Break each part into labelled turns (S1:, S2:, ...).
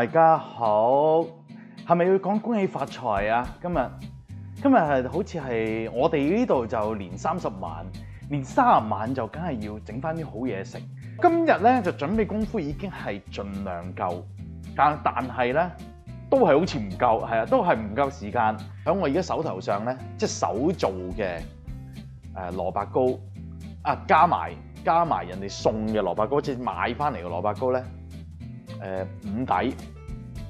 S1: 大家好，係咪要講恭喜發財啊？今日今日系好似係我哋呢度就年三十晚，年三十晚就梗係要整翻啲好嘢食。今日咧就準備功夫已經係盡量夠，但但係咧都係好似唔夠，係啊，都係唔夠時間。喺我而家手頭上咧，即系手做嘅誒蘿蔔糕啊，加埋加埋人哋送嘅蘿蔔糕，即係買翻嚟嘅蘿蔔糕咧。誒、呃、五底，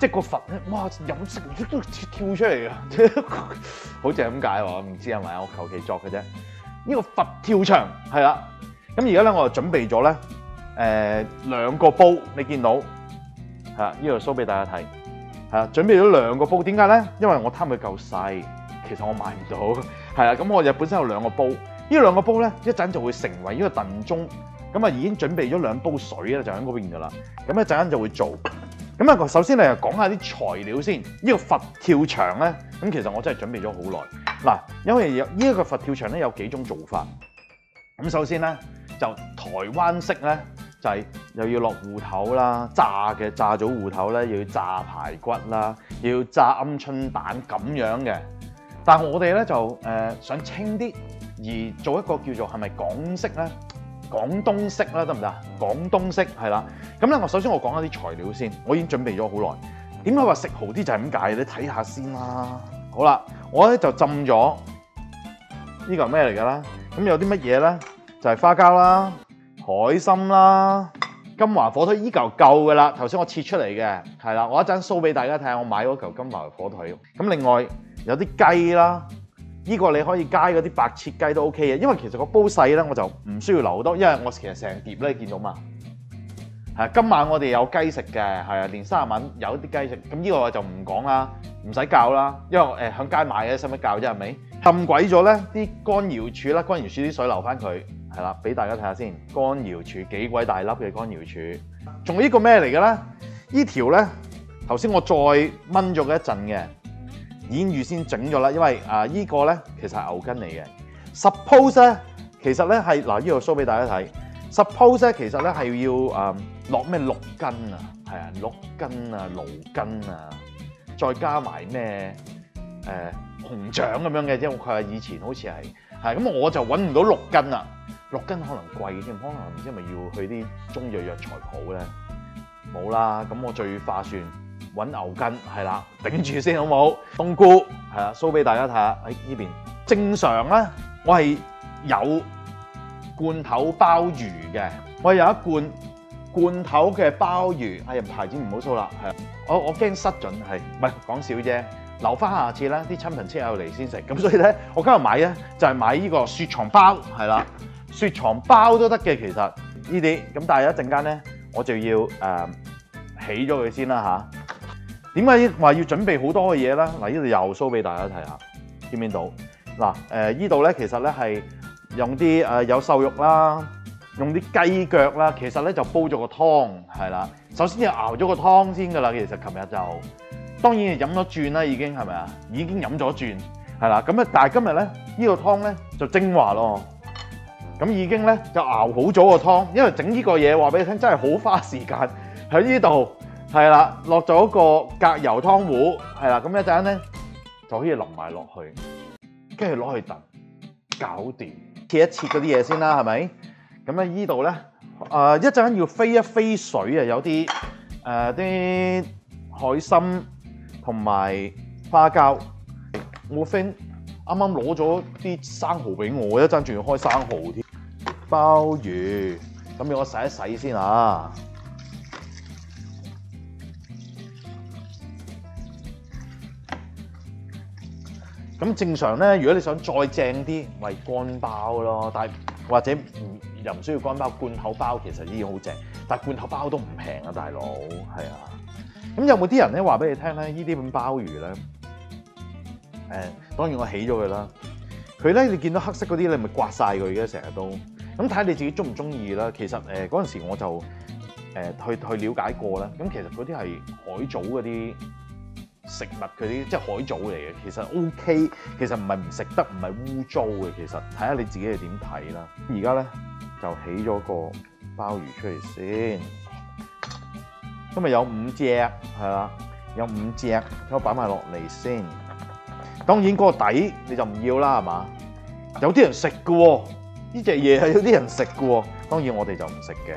S1: 即係個佛咧，哇！飲食都跳出嚟嘅，好似係咁解喎，唔知係咪我求其作嘅啫。呢個佛跳牆係啦，咁而家咧我就準備咗咧誒兩個煲，你見到係啦，呢度 show 俾大家睇係啦，準備咗兩個煲，點解咧？因為我貪佢夠細，其實我買唔到係啦，咁我就本身有兩個煲，呢兩個煲咧一陣就會成為呢個燉盅，咁啊已經準備咗兩煲水咧，就喺嗰邊噶啦，咁一陣間就會做。咁啊，首先你講下啲材料先。呢個佛跳牆咧，咁其實我真係準備咗好耐。嗱，因為有呢一個佛跳牆咧有幾種做法。咁首先咧就台灣式咧就係又要落芋頭啦，炸嘅炸咗芋頭咧，又要炸排骨啦，又要炸鵪鶉蛋咁樣嘅。但係我哋咧就誒想清啲，而做一個叫做係咪港式咧？廣東式啦，得唔得啊？廣東式係啦，咁咧我首先我講下啲材料先，我已經準備咗好耐。點解話食豪啲就係咁解？你睇下先啦。好啦，我咧就浸咗呢個係咩嚟㗎啦？咁有啲乜嘢咧？就係花膠啦、海參啦、金華火腿，依嚿夠㗎啦。頭先我切出嚟嘅係啦，我一陣 show 俾大家睇下，我買嗰嚿金華火腿。咁另外有啲雞啦。呢個你可以加嗰啲白切雞都 OK 嘅，因為其實個煲細咧，我就唔需要留好多，因為我其實成碟咧，你見到嘛？係今晚我哋有雞食嘅，係啊，年卅蚊有啲雞食，咁呢個我就唔講啦，唔使教啦，因為誒響街買嘅，使乜教啫？係咪？浸鬼咗咧，啲乾瑤柱啦，乾瑤柱啲水流翻佢，係啦，俾大家睇下先，乾瑤柱幾鬼大粒嘅乾瑤柱，仲有呢個咩嚟嘅咧？呢條咧，頭先我再炆咗一陣嘅。已經預先整咗啦，因為啊依、個咧其實係牛筋嚟嘅。Suppose 咧其實咧係嗱，呢個 show 俾大家睇。Suppose 咧其實咧係要啊落咩六根啊，係啊六根啊蘆根啊，再加埋咩誒紅掌咁樣嘅，因為佢係以前好似係係咁，我就揾唔到六根啊。六根可能貴添，可能唔知係咪要去啲中藥藥材鋪咧？冇啦，咁我最化算。揾牛筋係啦，頂住先好冇？冬菇係啦，show 俾大家睇下喺呢邊。正常咧，我係有罐頭鮑魚嘅，我有一罐罐頭嘅鮑魚。哎呀，牌子唔好 show 啦，係我我驚失準係，唔係講笑啫，留翻下次啦，啲親朋戚友嚟先食。咁所以咧，我今日買咧就係買呢個雪藏包係啦，雪藏包都得嘅其實呢啲。咁但係一陣間咧，我就要誒、起咗佢先啦嚇。點解話要準備好多嘅嘢咧？嗱，呢度又 show 俾大家睇下，見唔見到？嗱，誒呢度咧其實咧係用啲誒有瘦肉啦，用啲雞腳啦，其實咧就煲咗個湯，係啦。首先要熬咗個湯先㗎啦。其實琴日就當然飲咗轉啦，已經係咪啊？已經飲咗轉，係啦。咁啊，但係今日咧呢個湯咧就精華咯。咁已經咧就熬好咗個湯，因為整呢個嘢話俾你聽真係好花時間喺呢度。係啦，落咗個隔油湯壺，係啦，咁一陣咧就可以淋埋落去，跟住攞去燉，搞掂。切一切嗰啲嘢先啦，係咪？咁啊依度咧，誒一陣要飛一飛水啊，有啲誒啲海參同埋花膠。我 friend 啱啱攞咗啲生蠔俾我，一陣仲要開生蠔添。鮑魚，咁要我洗一洗先啊。咁正常咧，如果你想再正啲，咪乾包咯。但係或者唔又唔需要乾包，罐頭包其實已經好正。但係罐頭包都唔平啊，大佬係啊。咁有冇啲人咧話俾你聽咧？呢啲咁鮑魚咧，當然我起咗佢啦。佢咧，你見到黑色嗰啲，你咪刮晒佢嘅，成日都。咁睇下你自己中唔中意啦。其實誒嗰陣時我就誒、去去了解過啦。咁其實嗰啲係海藻嗰啲食物，佢啲即係海藻嚟嘅。其實 OK，其實唔係唔食得，唔係污糟嘅。其實睇下你自己係點睇啦。而家咧就起咗個鮑魚出嚟先。今日有五隻係啦，有五隻，咁我擺埋落嚟先。當然嗰個底你就唔要啦，係嘛？有啲人食嘅喎，呢隻嘢係有啲人食嘅喎。當然我哋就唔食嘅，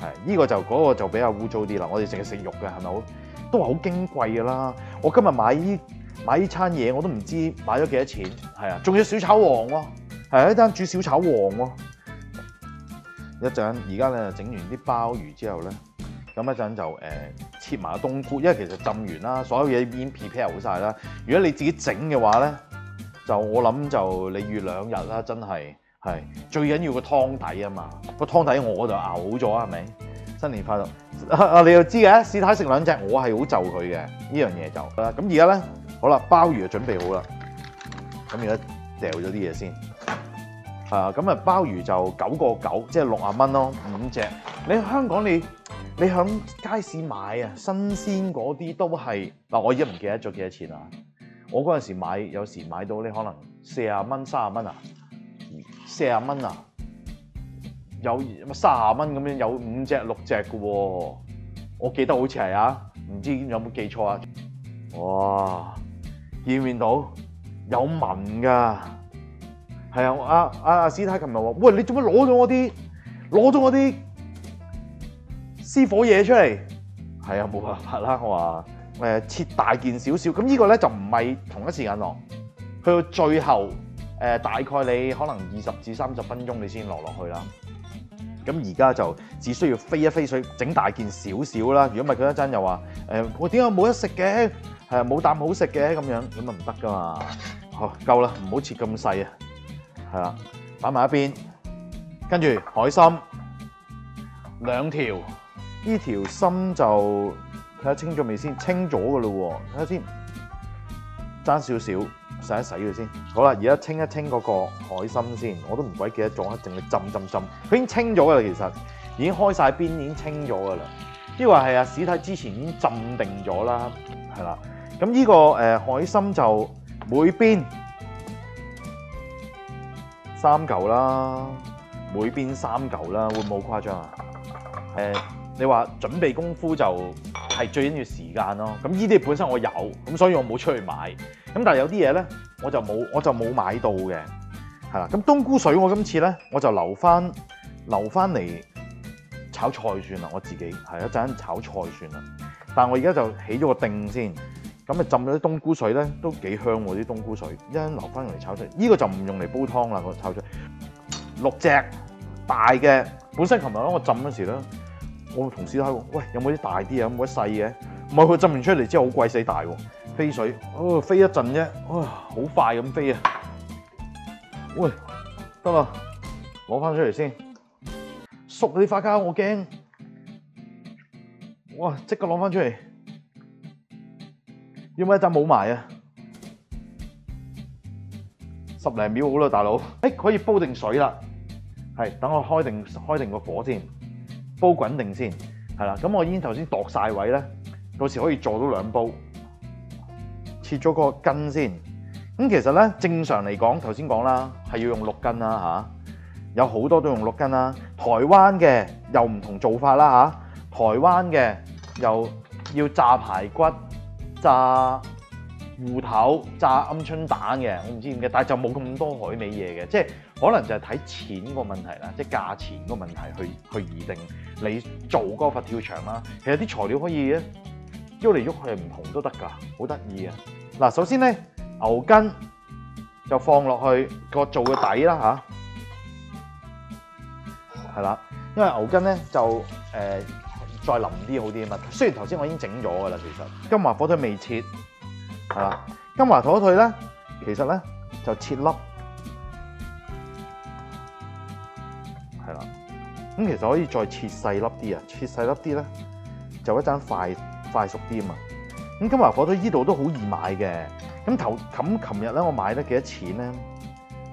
S1: 係呢、個就嗰、嗰個就比較污糟啲啦。我哋淨係食肉嘅，係咪好？都話好矜貴㗎啦。我今日買依買依餐嘢，我都唔知買咗幾多錢。係啊，仲要小炒王喎，係一單煮小炒王喎。一陣而家咧整完啲鮑魚之後咧。咁一陣就誒、呃、切埋個冬菇，因為其實浸完啦，所有嘢已經 prepare 好晒啦。如果你自己整嘅話咧，就我諗就你預兩日啦，真係係最緊要個湯底啊嘛。個湯底我就熬好咗，係咪？新年快樂啊！你又知嘅，試睇食兩隻，我係好就佢嘅呢樣嘢就啦。咁而家咧，好啦，鮑魚就準備好啦。咁而家掉咗啲嘢先。啊，咁啊鮑魚就九個九，即係六啊蚊咯，五隻。你喺香港你？你響街市買啊，新鮮嗰啲都係嗱，我而家唔記得咗幾多錢啦。我嗰陣時買，有時買到你可能四十蚊、三十蚊啊，四十蚊啊，有三十蚊咁樣，有五隻六隻嘅喎。我記得好似係啊，唔知有冇記錯啊？哇，見唔見到有紋㗎？係啊，阿阿阿師太琴日話：喂，你做乜攞咗我啲攞咗我啲？私火嘢出嚟，係啊，冇辦法啦。我話誒切大件少少，咁呢個咧就唔係同一時間落，去到最後誒、大概你可能二十至三十分鐘你先落落去啦。咁而家就只需要飛一飛水，整大件少少啦。如果唔係佢一陣又話誒我點解冇得食嘅？係冇啖好食嘅咁樣，咁啊唔得噶嘛。好夠啦，唔好切咁細啊。係啦，擺埋一邊，跟住海參兩條。呢條心就睇下清咗未先，清咗噶咯喎，睇下先，爭少少，洗一洗佢先。好啦，而家清一清嗰個海參先，我都唔鬼記得咗，淨係浸浸浸，佢已經清咗噶啦，其實已經開晒邊，已經清咗噶啦。呢個係啊史太之前已經浸定咗啦，係啦。咁呢個誒海參就每邊三嚿啦，每邊三嚿啦，會唔會好誇張啊？誒。你話準備功夫就係最緊要時間咯。咁呢啲本身我有，咁所以我冇出去買。咁但係有啲嘢咧，我就冇，我就冇買到嘅，係啦。咁冬菇水我今次咧，我就留翻留翻嚟炒菜算啦。我自己係一陣炒菜算啦。但係我而家就起咗個定先，咁啊浸咗啲冬菇水咧，都幾香喎啲冬菇水。一陣留翻嚟炒菜，呢個就唔用嚟煲湯啦。個炒菜六隻大嘅，本身琴日咧我浸嗰時咧。我同事喺度，喂，有冇啲大啲啊？有冇啲細嘅？唔係佢浸完出嚟之後好鬼死大喎，飛水，哦，飛一陣啫，哇，好快咁飛啊！喂，得啦，攞翻出嚟先，熟啲花膠，我驚，哇，即刻攞翻出嚟，要唔一陣冇埋啊？十零秒好啦，大佬，誒，可以煲定水啦，係，等我開定開定個火先。煲滾定先，係啦。咁我已經頭先度晒位咧，到時可以做到兩煲。切咗個筋先。咁其實咧，正常嚟講，頭先講啦，係要用六斤啦嚇。有好多都用六斤啦。台灣嘅又唔同做法啦嚇。台灣嘅又要炸排骨、炸芋頭、炸鵪鶉蛋嘅，我唔知點解，但係就冇咁多海味嘢嘅，即係。可能就係睇錢個問題啦，即係價錢個問題去去擬定你做嗰個佛跳牆啦。其實啲材料可以喐嚟喐去唔同都得㗎，好得意啊！嗱，首先咧牛筋就放落去個做個底啦吓，係啦，因為牛筋咧就誒、再腍啲好啲啊嘛。雖然頭先我已經整咗㗎啦，其實金華火腿未切係啦，金華火腿咧其實咧就切粒。咁其實可以再切細粒啲啊，切細粒啲咧就一陣快快熟啲啊嘛。咁金華火腿依度都好易買嘅，咁頭咁琴日咧，我買得幾多錢咧？誒、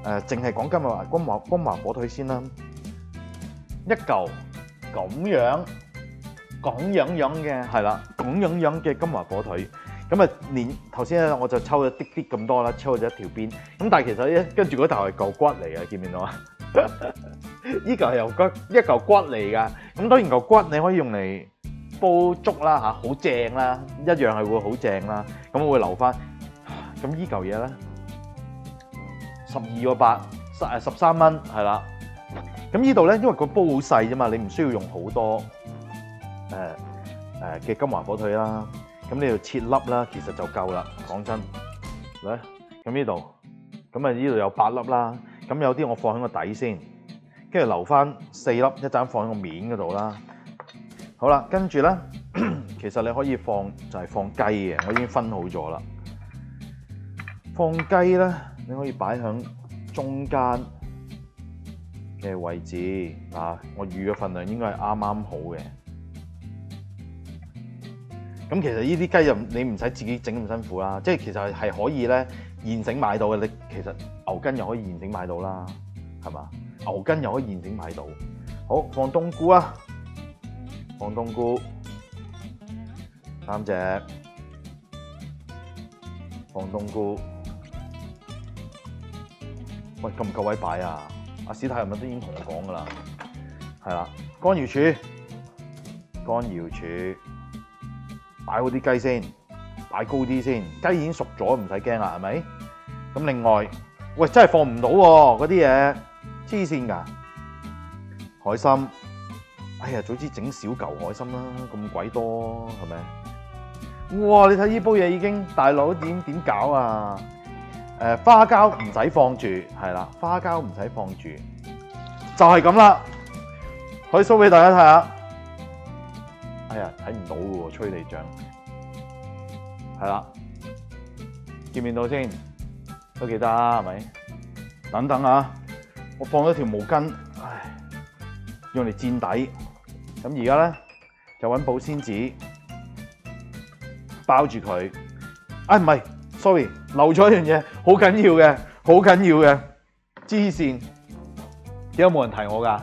S1: 呃，淨係講今日話金華金華火腿先啦，一嚿咁樣咁樣樣嘅係啦，咁樣樣嘅金華火腿。咁啊，連頭先咧我就抽咗啲啲咁多啦，抽咗一條邊。咁但係其實咧，跟住嗰頭係嚿骨嚟嘅，見唔見到啊？呢嚿係由骨一嚿骨嚟㗎。咁當然嚿骨你可以用嚟煲粥啦嚇，好正啦，一樣係會好正啦。咁我會留翻。咁呢嚿嘢咧，十二個八，十誒十三蚊係啦。咁呢度咧，因為個煲好細啫嘛，你唔需要用好多誒誒嘅金華火腿啦。咁你要切粒啦，其實就夠啦。講真，嚟咁呢度，咁啊呢度有八粒啦。咁有啲我放喺個底先，跟住留翻四粒，一陣放喺個面嗰度啦。好啦，跟住咧，其實你可以放就係、放雞嘅，我已經分好咗啦。放雞咧，你可以擺喺中間嘅位置啊。我預嘅份量應該係啱啱好嘅。咁其實呢啲雞又你唔使自己整咁辛苦啦，即係其實係可以咧現成買到嘅。你其實牛筋又可以現成買到啦，係嘛？牛筋又可以現成買到。好，放冬菇啊，放冬菇三隻，放冬菇。喂，夠唔夠位擺啊？阿史太係咪都已經同我講噶啦？係啦，乾瑤柱，乾瑤柱。擺好啲雞先，擺高啲先。雞已經熟咗，唔使驚啦，係咪？咁另外，喂，真係放唔到喎，嗰啲嘢黐線㗎。海參，哎呀，早知整少嚿海參啦，咁鬼多係咪？哇！你睇呢煲嘢已經大佬點點搞啊？诶、花膠唔使放住，係啦，花膠唔使放住，就係咁啦。可以 show 俾大家睇下。哎呀，睇唔到嘅喎，吹地脹，係啦，見唔見到先？都記得係咪？等等啊，我放咗條毛巾，唉，用嚟墊底。咁而家咧就揾保鮮紙包住佢。哎，唔係，sorry，漏咗一樣嘢，好緊要嘅，好緊要嘅，黐線，點解冇人提我㗎？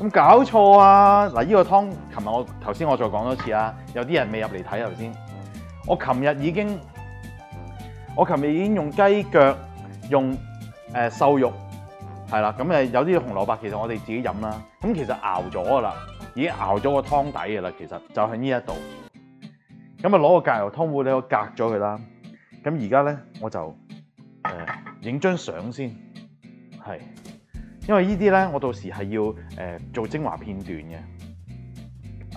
S1: 咁搞錯啊！嗱，呢個湯，琴日我頭先我再講多次啊，有啲人未入嚟睇頭先。我琴日已經，我琴日已經用雞腳，用誒瘦肉，係啦。咁誒有啲紅蘿蔔，其實我哋自己飲啦。咁其實熬咗噶啦，已經熬咗個湯底嘅啦。其實就喺呢一度。咁啊攞個隔油湯壺，你我隔咗佢啦。咁而家咧，我就誒影張相先，係。因為呢啲咧，我到時係要誒、呃、做精華片段嘅。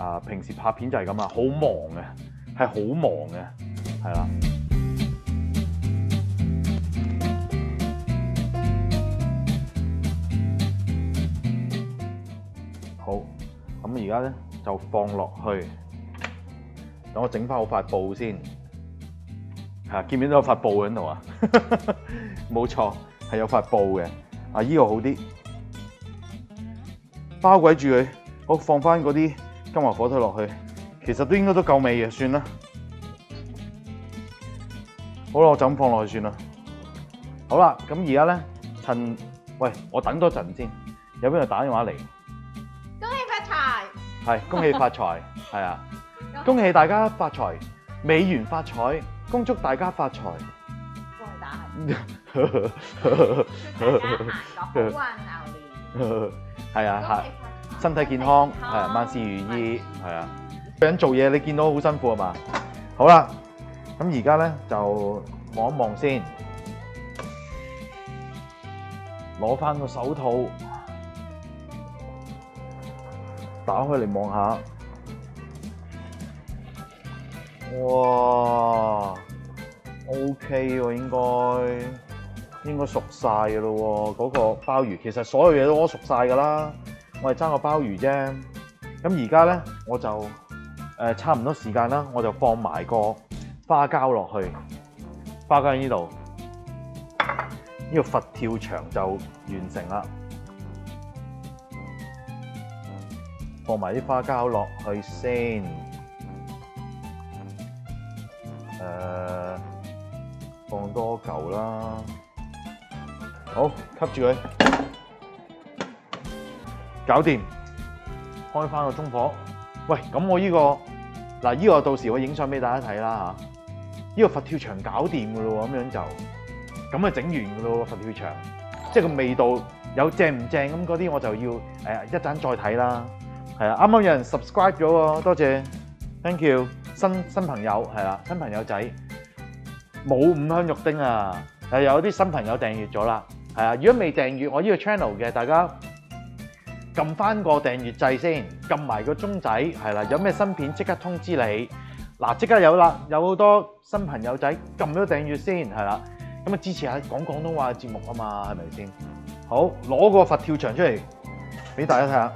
S1: 啊，平時拍片就係咁啊，好忙嘅，係好忙嘅，係啦。而家咧就放落去，等我整翻好塊布先。係啊，見唔見到有塊布喺度啊？冇錯，係有塊布嘅。啊！依、這個好啲，包鬼住佢，好放翻嗰啲金華火腿落去，其實都應該都夠味嘅，算啦。好啦，我就咁放落去算啦。好啦，咁而家咧，趁喂我等多陣先，有邊度打電話嚟？
S2: 恭喜發財！
S1: 係恭喜發財，係啊！恭喜大家發財，美元發財，恭祝大家發財。祝大家行個好運牛年，係啊，係身體健康，係萬事如意，係啊。個人做嘢你見到好辛苦啊嘛？好啦，咁而家咧就望一望先，攞翻個手套，打開嚟望下，哇！O K 喎，應該應該熟晒嘅咯喎，嗰個鮑魚其實所有嘢都我熟晒噶啦，我係爭個鮑魚啫。咁而家咧，我就誒、差唔多時間啦，我就放埋個花膠落去，花膠喺呢度，呢個佛跳牆就完成啦。放埋啲花膠落去先，誒、放多嚿啦。好，吸住佢，搞掂。開翻個中火。喂，咁我呢、個嗱，呢、個到時我影相俾大家睇啦嚇。呢、個佛跳牆搞掂噶咯喎，咁樣就咁啊整完噶咯，佛跳牆。即係個味道有正唔正咁嗰啲，我就要誒、一陣再睇啦。係啊，啱啱有人 subscribe 咗喎，多謝，thank you，新新朋友係啦，新朋友仔。冇五香肉丁啊，誒有啲新朋友訂閱咗啦，係啊，如果未訂閱我呢個 channel 嘅，大家撳翻個訂閱掣先，撳埋個鐘仔係啦，有咩新片即刻通知你，嗱即刻有啦，有好多新朋友仔撳咗訂閱先係啦，咁啊支持下講廣東話嘅節目啊嘛，係咪先？好，攞個佛跳牆出嚟俾大家睇下。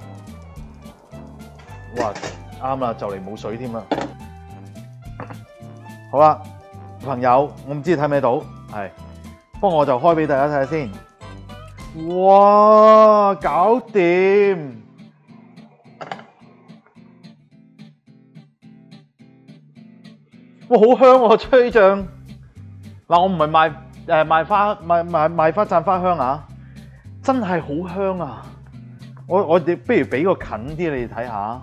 S1: 哇，啱啦，就嚟冇水添啦。好啦，朋友，我唔知你睇唔睇到，系，不過我就開俾大家睇下先。哇，搞掂！哇，好香喎、吹醬。嗱，我唔係賣誒賣花賣賣賣花讚花香啊，真係好香啊！我我哋不如俾個近啲你哋睇下。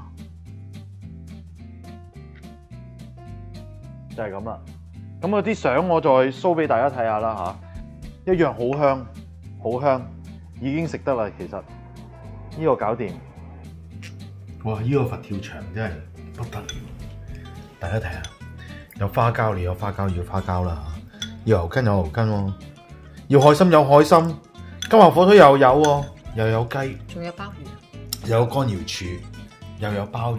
S1: 就係咁啦。咁嗰啲相我再 show 俾大家睇下啦吓，一樣好香，好香，已經食得啦。其實。呢、個搞掂。
S3: 哇！呢、個佛跳牆真係不得了，大家睇下，有花膠，你有花膠，要花膠啦要牛筋有牛筋喎，要海參有海參，金華火腿又有喎，又有雞，
S2: 仲有鮑魚，
S3: 又有乾瑤柱，又有鮑魚，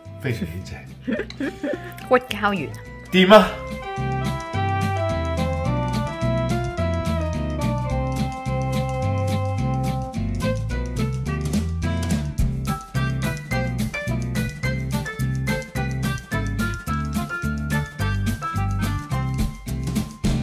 S3: 非常之正。
S2: 骨膠原。
S3: 掂啊！